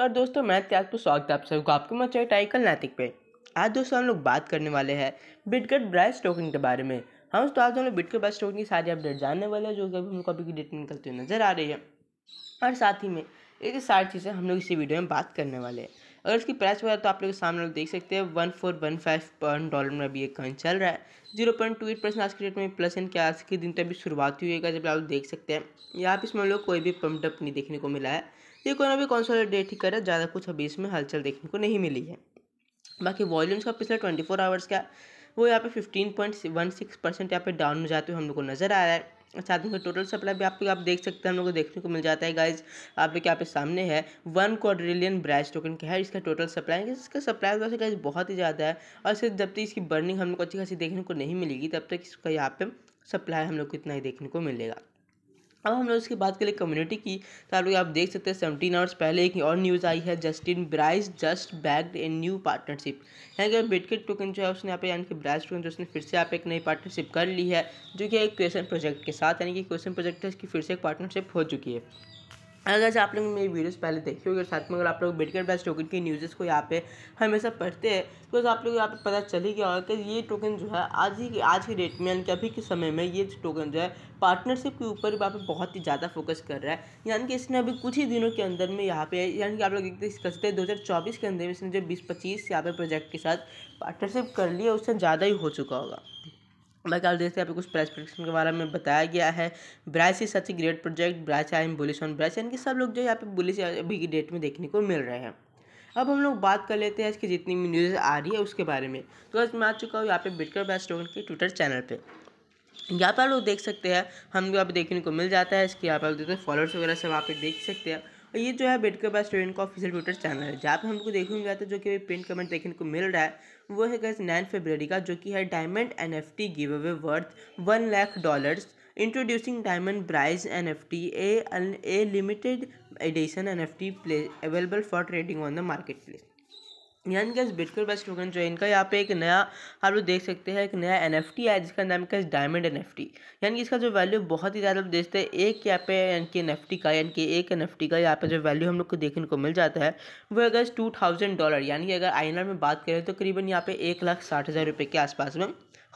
तो दोस्तों, मैं त्याग स्वागत है आप सबको आपके मचाई टाइकल नैतिक पे। आज दोस्तों हम लोग बात करने वाले हैं बिटगट ब्राइस टोकन के बारे में। हम तो आज हम लोग बिटगट ब्राइस टोकन की सारी अपडेट जानने वाले हैं, जो कि अभी अभी की डेट निकलती हुई नज़र आ रही है। और साथ ही में ये सारी चीज़ें हम लोग इसी वीडियो में बात करने वाले हैं। अगर इसकी प्राइस वगैरह तो आप लोग सामने लोग देख सकते हैं वन फोर वन फाइव पर डॉलर में अभी एक कॉइन चल रहा है। Zero point two eight percent आज के डेट में प्लस एन के आज के दिन तो अभी शुरुआत हुई है जब आप देख सकते हैं। यहाँ पे इसमें लोग कोई भी पम्प डप नहीं देखने को मिला है। ये भी कॉन्सोलिडेट ही करे, ज़्यादा कुछ अभी इसमें हलचल देखने को नहीं मिली है। बाकी वॉल्यूम्स का पिछले ट्वेंटी फोर आवर्स का, वो यहाँ पे fifteen point one six percent यहाँ पे डाउन हो जाते हुए हम लोग को नज़र आ रहा है। साथ में टोटल सप्लाई भी आप आप देख सकते हैं, हम लोग को देखने को मिल जाता है। गाइज़ आप लोग यहाँ पे सामने है वन क्वाड्रिलियन ब्राइस टोकन का है इसका टोटल सप्लाई इसका सप्लाई वैसे गाइज़ बहुत ही ज़्यादा है और सिर्फ़ जब तक इसकी बर्निंग हम लोग को अच्छी खासी देखने को नहीं मिलेगी, तब तक इसका यहाँ पे सप्लाई हम लोग को इतना ही देखने को मिलेगा। अब हम लोग इसकी बात करें कम्युनिटी की। तो आप लोग आप देख सकते हैं सेवनटीन आवर्स पहले एक और न्यूज़ आई है just in Brise just bagged a new partnership यानी कि बिटकिट टोकन जो है, उसने यहाँ पे, यानी कि ब्राइस टोकन जो उसने फिर से आप एक नई पार्टनरशिप कर ली है, जो कि एक क्वेश्चन प्रोजेक्ट के साथ, यानी कि क्वेश्चन प्रोजेक्ट है, इसकी फिर से एक पार्टनरशिप हो चुकी है। अगर आप लोग मेरी वीडियोस पहले देखे होंगे, साथ में अगर आप लोग बिटकेट बेस्ट टोकन की न्यूज़ को यहाँ पे हमेशा पढ़ते हैं तो आप लोग यहाँ पे पता चल ही गया होगा कि ये टोकन जो है, आज ही आज की डेट में यानी कि अभी के समय में ये टोकन जो है पार्टनरशिप के ऊपर यहाँ पे बहुत ही ज़्यादा फोकस कर रहा है। यानी कि इसने अभी कुछ ही दिनों के अंदर में यहाँ पे, यानी कि आप लोग डिस्कस करते हैं, दो हज़ार चौबीस के अंदर में इसने जो बीस पच्चीस यहाँ पे प्रोजेक्ट के साथ पार्टनरशिप कर लिया, उससे ज़्यादा ही हो चुका होगा। कल देखते हैं आपको कुछ प्राइस प्रोडिक्शन के बारे में बताया गया है। Brise is such great project Brise I am bullish on Brise यानी कि सब लोग जो यहाँ पे बुलिश अभी की डेट में देखने को मिल रहे हैं। अब हम लोग बात कर लेते हैं इसकी जितनी भी न्यूज़ आ रही है उसके बारे में। तो आज मैं आ चुका हूँ यहाँ पे बिटकर बैस टोकन के ट्विटर चैनल पे। यहाँ पर लोग देख सकते हैं, हम यहाँ पे देखने को मिल जाता है। इसके यहाँ पर देखते हैं फॉलोअर्स वगैरह सब आप देख सकते हैं। और ये जो है बेड के बाद स्टूडेंट का ऑफिशियल ट्विटर चैनल है। जहाँ पे हमको देखने को जाता है, जो कि प्रिंट कमेंट देखने को मिल रहा है, वो है गैस नाइन फेबररी का, जो कि है diamond N F T giveaway worth one lakh dollars introducing diamond Brise N F T a limited edition N F T play available for trading on the marketplace यानी कि bitcoin best token जो है, इनका यहाँ पे एक नया, आप लोग देख सकते हैं, एक नया एन एफ़ टी है जिसका नाम क्या डायमंड एन एफ़ टी यानी कि इसका जो वैल्यू बहुत ही ज़्यादा देखते हैं, एक यहाँ पे यानी कि एन एफ़ टी का, यानी कि एक एन एफ़ टी का यहाँ पे जो वैल्यू हम लोग को देखने को मिल जाता है, वो अगर टू थाउज़ेंड डॉलर यानी कि अगर आईएनआर में बात करें तो करीबन यहाँ पे एक लाख साठ हज़ार रुपये के आसपास में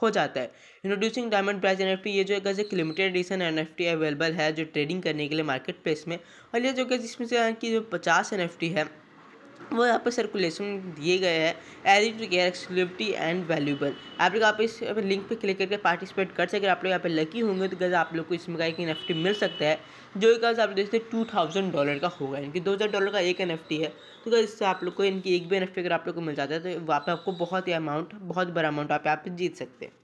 हो जाता है। इंट्रोड्यूसिंग डायमंड प्राइस एन ये जो है एक लिमिटेड एडिशन एन अवेलेबल है जो ट्रेडिंग करने के लिए मार्केट प्लेस में। और ये जो कि जिसमें से कि जो पचास एन है वो यहाँ पर सर्कुलेशन दिए गए हैं as to care exclusivity and valuable आप लोग, आप इस लिंक पे क्लिक करके पार्टिसिपेट कर सकें आप लोग यहाँ पे लकी होंगे तो गज़ आप लोग को इसमें का एक एनएफटी मिल सकता है, जो गज़ आप देखते हैं टू थाउज़ेंड डॉलर का होगा। इनकी दो हज़ार डॉलर का एक एनएफटी है। तो गज़ इससे आप लोग को इनकी एक भी एन अगर आप लोग को मिल जाता है तो वहाँ पर आपको बहुत ही अमाउंट बहुत बड़ा अमाउंट आप यहाँ पे जीत सकते हैं।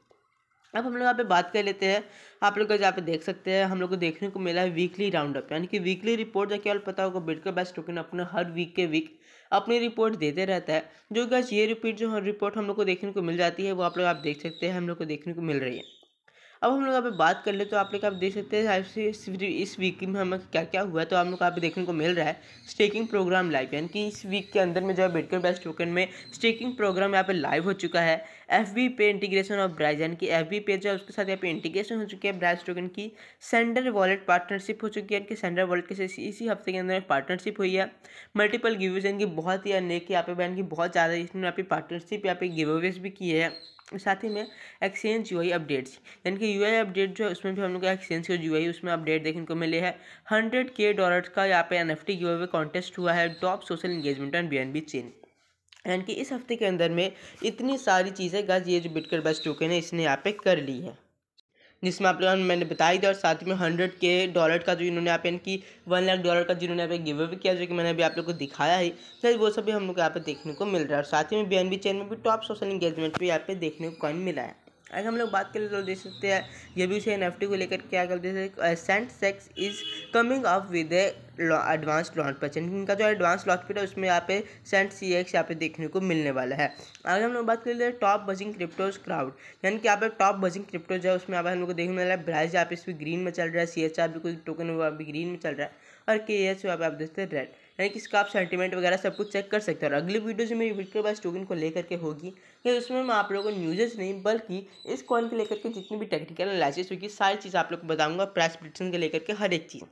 अब हम लोग यहाँ पे बात कर लेते हैं। आप लोग यहाँ पे देख सकते हैं। हम लोग को देखने को मिला है वीकली राउंड अप यानी कि वीकली रिपोर्ट जाके केवल पता होगा बिटकॉइन बेस्ट टोकन अपने हर वीक के वीक अपनी रिपोर्ट देते रहता है। जो गज ये रिपीट जो रिपोर्ट हम लोग को देखने को मिल जाती है, वो आप लोग, आप देख सकते हैं, हम लोग को देखने को मिल रही है। अब हम लोग यहाँ पे बात कर ले तो आप लोग आप देख सकते हैं इस वीक में हमें क्या क्या हुआ तो आप लोग यहाँ पे देखने को मिल रहा है स्टेकिंग प्रोग्राम लाइव यानी कि इस वीक के अंदर में जो है बिटकॉइन बेस्ट टोकन में स्टेकिंग प्रोग्राम यहाँ पे लाइव हो चुका है एफ़ पे इंटीग्रेशन ऑफ़ ब्राइज यानी कि एफ़ पे जो है उसके साथ यहाँ पे इंटीग्रेशन हो चुकी है ब्राइज टोकन की सेंडर वॉलेट पार्टनरशिप हो चुकी है कि सेंडर वॉलेट के साथ इसी हफ़्ते के अंदर पार्टनरशिप हुई है मल्टीपल गिवेज यानी कि बहुत ही अनेक यहाँ पे यानी कि बहुत ज़्यादा इसमें यहाँ पे पार्टनरशिप यहाँ पे गिवेज भी किए हैं। साथ ही में एक्सचेंज यू आई अपडेट्स यानी कि यू आई अपडेट जो है, उसमें भी हम लोग एक्सचेंज के यू उसमें अपडेट देखने को मिले हैं। हंड्रेड के डॉलर का यहाँ पे N F T U contest हुआ है top social engagement and B N B chain यानी कि इस हफ़्ते के अंदर में इतनी सारी चीज़ें गज ये जो बिटकर बेस्ट टोकन है, इसने यहाँ पे कर ली है। जिसमें आप लोगों ने, मैंने बताई दिया और साथ में हंड्रेड के डॉलर का जो इन्होंने आप इनकी वन लाख डॉलर का जिन्होंने आप गिव अवे किया, जो कि मैंने अभी आप लोग को दिखाया है। सर, वो सब भी हम लोग यहाँ पे देखने को मिल रहा है और साथ ही में बी चैन में भी टॉप सोशल इंगेजमेंट भी यहाँ पे देखने को कॉइन मिला है। अगर हम लोग बात करें तो देख सकते हैं, ये भी उसे एनएफटी को लेकर क्या करते हैं सेंट sex is coming up with a advance launch पैचन इनका जो एडवांस लॉन्च पेड है, उसमें यहाँ पे सेंट सी एक्स यहाँ पे देखने को मिलने वाला है। अगर हम लोग बात कर लेते टॉप बजिंग क्रिप्टोज क्राउड यानी कि यहाँ पे टॉप बजिंग क्रिप्टोज है, उसमें यहाँ हम लोग को देखने रहा है ब्राइज यहाँ पे इस ग्रीन में चल रहा है सी एच आर भी कोई टोकन हुआ अभी ग्रीन में चल रहा है, और के एच यहाँ पे आप देखते हैं रेड यानी कि इसका आप सेंटीमेंट वगैरह सब कुछ चेक कर सकते हैं। और अगली वीडियो जो मेरी वीडियो पास टोकन को लेकर के होगी। कि उसमें मैं आप लोगों को न्यूज़ नहीं, बल्कि इस कॉइन को लेकर के जितनी भी टेक्निकल एनालिसिस होगी सारी चीज़ आप लोग को बताऊँगा प्राइस प्रिडिक्शन के लेकर के हर एक चीज़।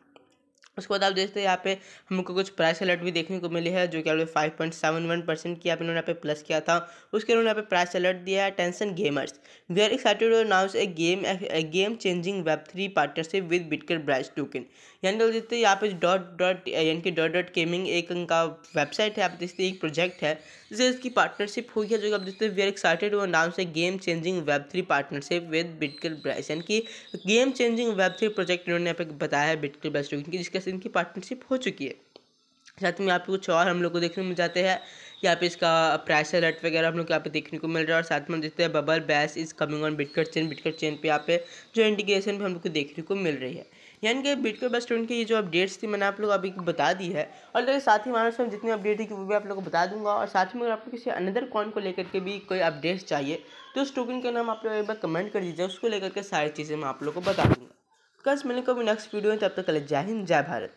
उसके बाद आप देखते हैं यहाँ पे हमको कुछ प्राइस अलर्ट भी देखने को मिले है, जो कि five point seven one percent की आप इन्होंने यहाँ पे प्लस किया था। उसके उन्होंने यहाँ पे प्राइस अलर्ट दिया है attention gamers we are excited announce a game a game changing web three partnership with Bitgert Brise token यानी कि देखते हैं यहाँ पे डॉट डॉट यानी कि डॉट डॉट गेमिंग एक उनका वेबसाइट है, आप देखते हैं एक प्रोजेक्ट है, जिससे इसकी पार्टनरशिप हुई है, जो कि आप देखते हैं वी आर एक्साइटेड वो नाम से game changing web three partnership with Bitgert Brise यानी कि game changing web three project इन्होंने यहाँ पे बताया है टोकन की जिसके इनकी पार्टनरशिप हो चुकी है। साथ में यहाँ पे कुछ और हम लोग को देखने मिल जाते हैं। यहाँ पे इसका प्राइस अलर्ट वगैरह हम लोग यहाँ पे देखने को मिल रहा है और साथ में देखते हैं bubble base is coming on Bitgert chain Bitgert chain पे यहाँ पे जो इंडिकेशन भी हम लोग को देखने को मिल रही है। यानी कि बेस्ट स्टूडेंट की ये जो अपडेट्स थी मैंने आप लोग अभी बता दी है, और लगे साथ ही हमारे साथ जितनी अपडेट थी वो भी आप लोग को बता दूँगा, और साथ में अगर आपको किसी अनदर कॉइन को लेकर के भी कोई अपडेट्स चाहिए तो उस टोकन का नाम आप लोग एक बार कमेंट कर दीजिए, उसको लेकर के सारी चीज़ें मैं आप लोग को बता दूँगा। कल मिलने को भी नेक्स्ट वीडियो में, तब तक कल जय हिंद, जय भारत।